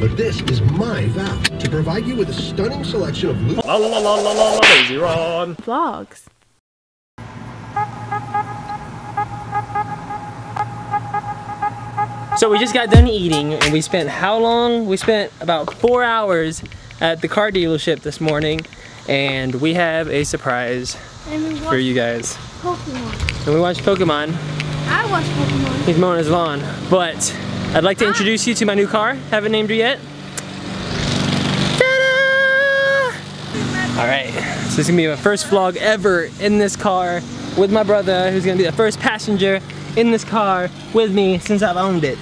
but this is my vow to provide you with a stunning selection of loose. La la la la la la lazy Ron. Vlogs. So we just got done eating and we spent how long? We spent about four hours at the car dealership this morning and we have a surprise for you guys. Pokemon. And we watched Pokemon. I watched Pokemon. He's mowing his lawn. But I'd like to ah. introduce you to my new car. Haven't named her yet. Ta-da! All right, so this is gonna be my first vlog ever in this car with my brother, who's gonna be the first passenger in this car with me since I've owned it.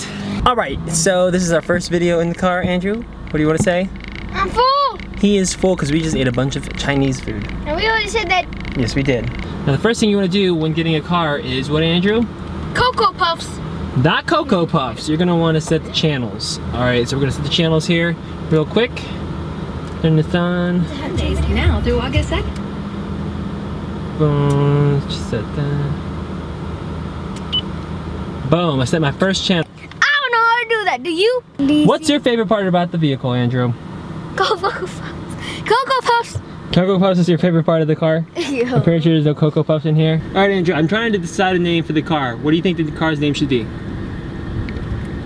All right, so this is our first video in the car, Andrew. What do you want to say? I'm full. He is full because we just ate a bunch of Chinese food. And we already said that Yes, we did. Now the first thing you want to do when getting a car is what, Andrew? Cocoa Puffs. Not Cocoa Puffs. You're gonna want to set the channels. All right, so we're gonna set the channels here real quick. Turn this on. days now through August 2nd. Boom. Just set that. Boom. I set my first channel. I don't know how to do that. Do you? What's your favorite part about the vehicle, Andrew? Cocoa Puffs? Cocoa Puffs. Cocoa Puffs is your favorite part of the car? I'm pretty sure there's no Cocoa Puffs in here. All right, Andrew. I'm trying to decide a name for the car. What do you think the car's name should be?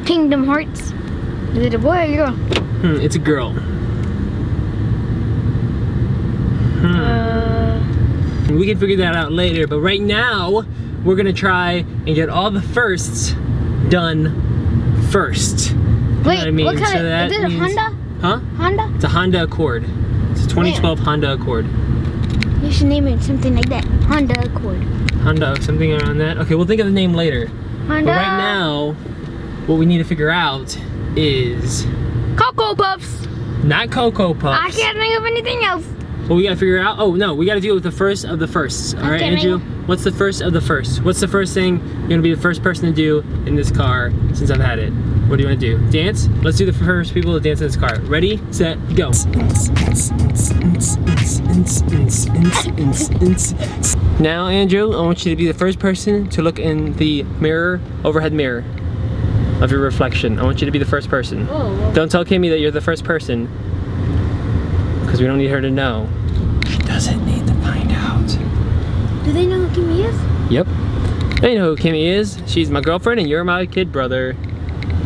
Kingdom Hearts. Is it a boy or a girl? Hmm. It's a girl. Hmm. Uh, We can figure that out later, but right now, we're gonna try and get all the firsts done first. You know wait, what I mean? what kind So of, that is it a means- Honda? Huh? Honda? It's a Honda Accord. It's a 2012 Honda Accord. You should name it something like that. Honda Accord. Honda, something around that. Okay, we'll think of the name later. Honda. But right now, what we need to figure out is Cocoa Puffs. not Cocoa Puffs. I can't think of anything else. What we gotta figure out, oh no, we gotta deal with the first of the firsts. All right, Andrew? What's the first of the first? What's the first thing you're gonna be the first person to do in this car since I've had it? What do you wanna do? Dance? Let's do the first people to dance in this car. Ready, set, go. Now, Andrew, I want you to be the first person to look in the mirror, overhead mirror of your reflection. I want you to be the first person. Oh. Don't tell Kimmy that you're the first person. Because we don't need her to know. She doesn't need to find out. Do they know who Kimmy is? Yep. They know who Kimmy is. She's my girlfriend and you're my kid brother.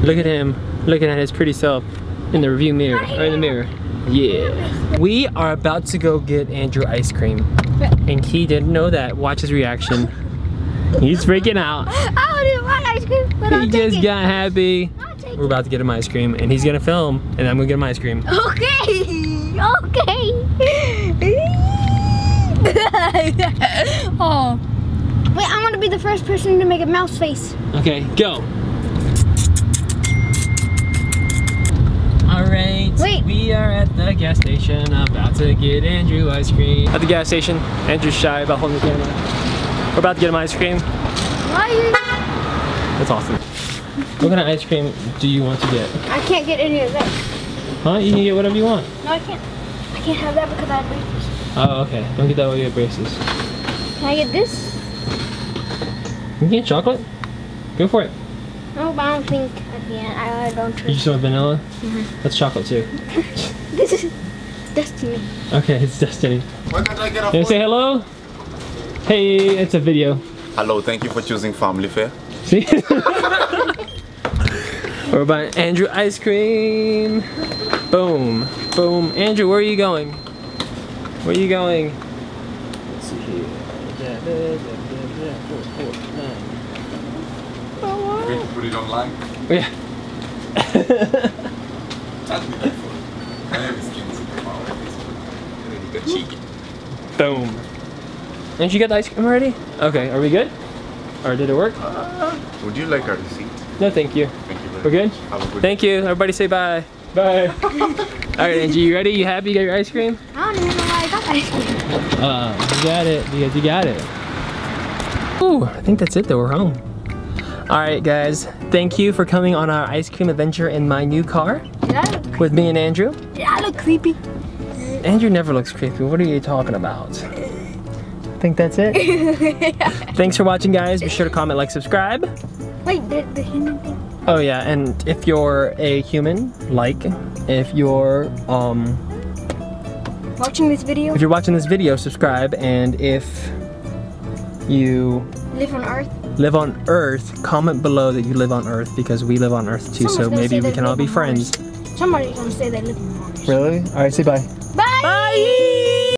Look at him looking at his pretty self in the review mirror, or in the mirror. Yeah. We are about to go get Andrew ice cream. And he didn't know that. Watch his reaction. He's freaking out. I don't want ice cream, but I'll He take just it. got happy. We're about to get him ice cream and he's gonna film and I'm gonna get him ice cream. Okay. Okay. oh. Wait, I want to be the first person to make a mouse face. Okay, go. All right. Wait. We are at the gas station, about to get Andrew ice cream. At the gas station, Andrew's shy about holding the camera. We're about to get him ice cream. Why are you? That's awesome. What kind of ice cream do you want to get? I can't get any of that. Huh? You can get whatever you want. No, I can't. I can't have that because I have braces. Oh, okay. Don't get that while you have braces. Can I get this? You can get chocolate. Go for it. No, but I don't think I can. I, I don't You trust. just want vanilla? Mm -hmm. That's chocolate too. This is destiny. Okay, it's Destiny. Why can't I get a Can you say hello? Hey, it's a video. Hello, thank you for choosing Family Fare. See? We're buying Andrew ice cream. Boom. Boom. Andrew, where are you going? Where are you going? Let's see here. Going oh, to put it online. Yeah. Chat me that phone. My name is Kim Superpower on Facebook. And then you can cheeky. Boom. And you got the ice cream already? Okay, are we good? Or did it work? Would you like our receipt? No, thank you. Thank you very We're good? much. Have a good Thank you. Everybody say bye. Bye. Alright, Angie, you ready? You happy? You got your ice cream? I don't even know why I got ice cream. Uh, you got it. You got, you got it. Ooh, I think that's it though. We're home. All right, guys. Thank you for coming on our ice cream adventure in my new car Did I look, with me and Andrew. did I look creepy? Andrew never looks creepy. What are you talking about? Think that's it? Thanks for watching, guys. Be sure to comment, like, subscribe. Wait, the, the human thing. Oh yeah, and if you're a human, like, if you're um, Watching this video, if you're watching this video, subscribe, and if you live on Earth. live on Earth, comment below that you live on Earth because we live on Earth too. Someone's so maybe we can all be friends. Somebody's gonna say they live on Mars. Really? All right, say. Bye. Bye.